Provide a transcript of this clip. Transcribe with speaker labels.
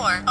Speaker 1: more.